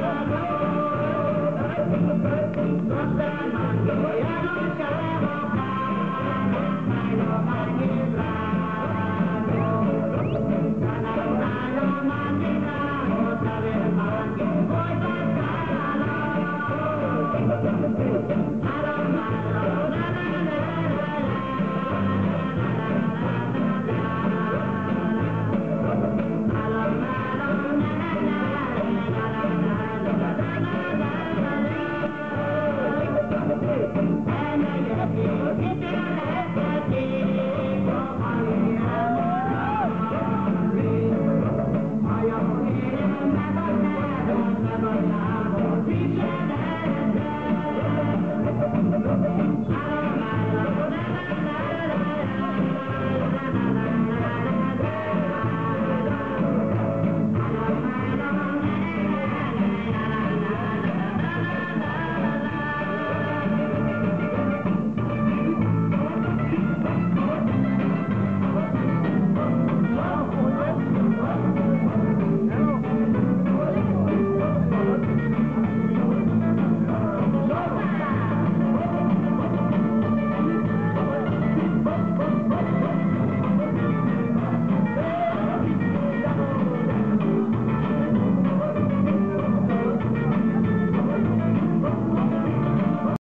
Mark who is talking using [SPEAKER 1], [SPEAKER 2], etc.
[SPEAKER 1] Shabbat Shalom.